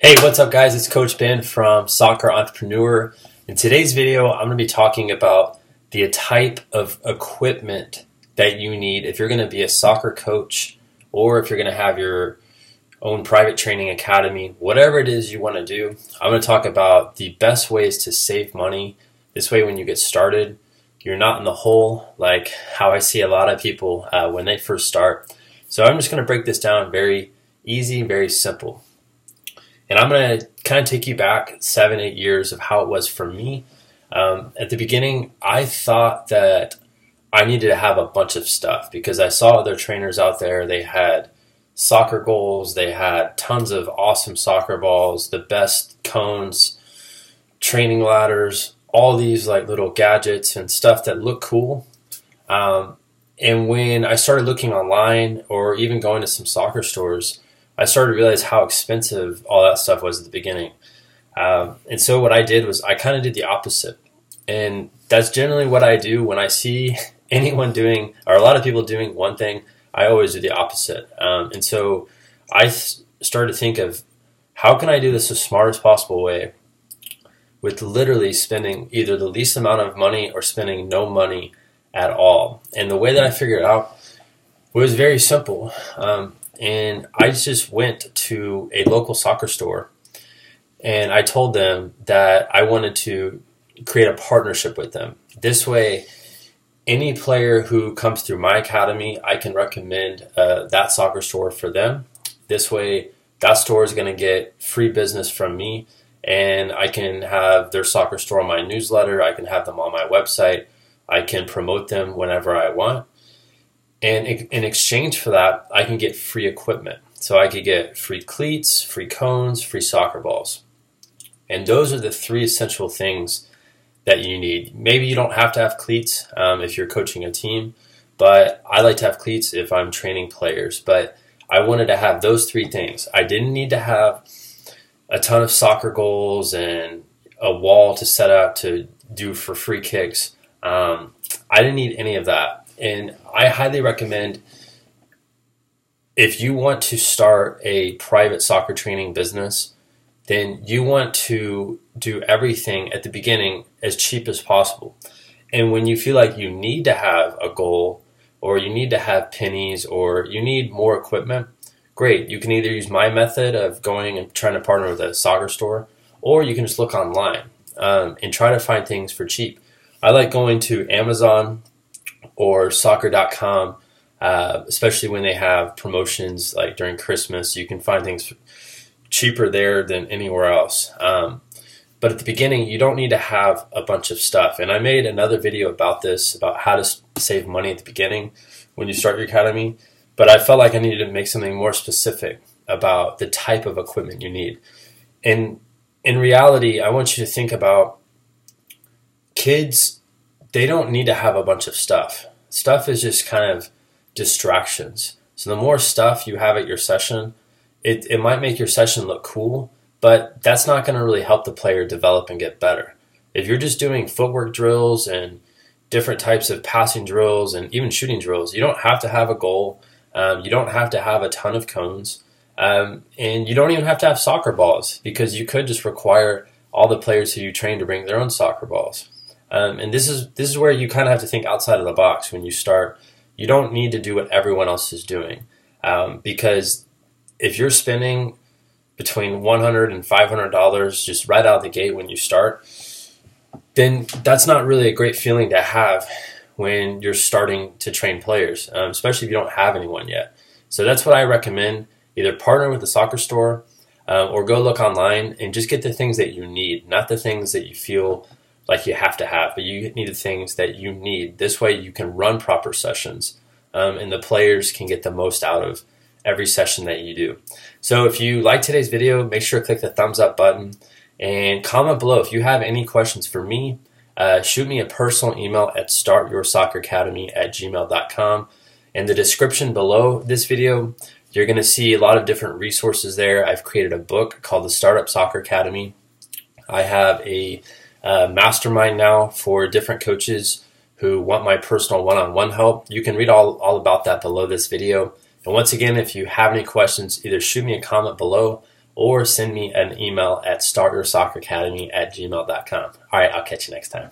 Hey, what's up, guys? It's Coach Ben from Soccer Entrepreneur. In today's video, I'm going to be talking about the type of equipment that you need if you're going to be a soccer coach or if you're going to have your own private training academy, whatever it is you want to do. I'm going to talk about the best ways to save money. This way, when you get started, you're not in the hole like how I see a lot of people uh, when they first start. So, I'm just going to break this down very easy, very simple. And I'm going to kind of take you back seven, eight years of how it was for me. Um, at the beginning, I thought that I needed to have a bunch of stuff because I saw other trainers out there. They had soccer goals, they had tons of awesome soccer balls, the best cones, training ladders, all these like little gadgets and stuff that look cool. Um, and when I started looking online or even going to some soccer stores, I started to realize how expensive all that stuff was at the beginning. Um, and so what I did was I kind of did the opposite. And that's generally what I do when I see anyone doing, or a lot of people doing one thing, I always do the opposite. Um, and so I th- started to think of how can I do this the smartest possible way with literally spending either the least amount of money or spending no money at all. And the way that I figured it out was very simple. Um, and I just went to a local soccer store and I told them that I wanted to create a partnership with them. This way, any player who comes through my academy, I can recommend uh, that soccer store for them. This way, that store is going to get free business from me, and I can have their soccer store on my newsletter. I can have them on my website. I can promote them whenever I want. And in exchange for that, I can get free equipment. So I could get free cleats, free cones, free soccer balls. And those are the three essential things that you need. Maybe you don't have to have cleats um, if you're coaching a team, but I like to have cleats if I'm training players. But I wanted to have those three things. I didn't need to have a ton of soccer goals and a wall to set up to do for free kicks. Um, I didn't need any of that. And I highly recommend if you want to start a private soccer training business, then you want to do everything at the beginning as cheap as possible. And when you feel like you need to have a goal or you need to have pennies or you need more equipment, great. You can either use my method of going and trying to partner with a soccer store or you can just look online um, and try to find things for cheap. I like going to Amazon or soccer.com, uh, especially when they have promotions like during Christmas. You can find things cheaper there than anywhere else. Um, but at the beginning, you don't need to have a bunch of stuff. And I made another video about this, about how to save money at the beginning when you start your academy. But I felt like I needed to make something more specific about the type of equipment you need. And in reality, I want you to think about kids they don't need to have a bunch of stuff. Stuff is just kind of distractions. So the more stuff you have at your session, it, it might make your session look cool, but that's not going to really help the player develop and get better. If you're just doing footwork drills and different types of passing drills and even shooting drills, you don't have to have a goal. Um, you don't have to have a ton of cones. Um, and you don't even have to have soccer balls because you could just require all the players who you train to bring their own soccer balls. Um, and this is this is where you kind of have to think outside of the box when you start. You don't need to do what everyone else is doing um, because if you're spending between 100 and 500 dollars just right out of the gate when you start, then that's not really a great feeling to have when you're starting to train players, um, especially if you don't have anyone yet. So that's what I recommend. Either partner with the soccer store uh, or go look online and just get the things that you need, not the things that you feel like you have to have, but you need the things that you need. This way, you can run proper sessions, um, and the players can get the most out of every session that you do. So, if you like today's video, make sure to click the thumbs up button and comment below if you have any questions for me. Uh, shoot me a personal email at startyoursocceracademy at gmail.com. In the description below this video, you're going to see a lot of different resources there. I've created a book called the Startup Soccer Academy. I have a uh, mastermind now for different coaches who want my personal one-on-one help. You can read all, all about that below this video. And once again, if you have any questions, either shoot me a comment below or send me an email at startyoursocceracademy at gmail.com. All right, I'll catch you next time.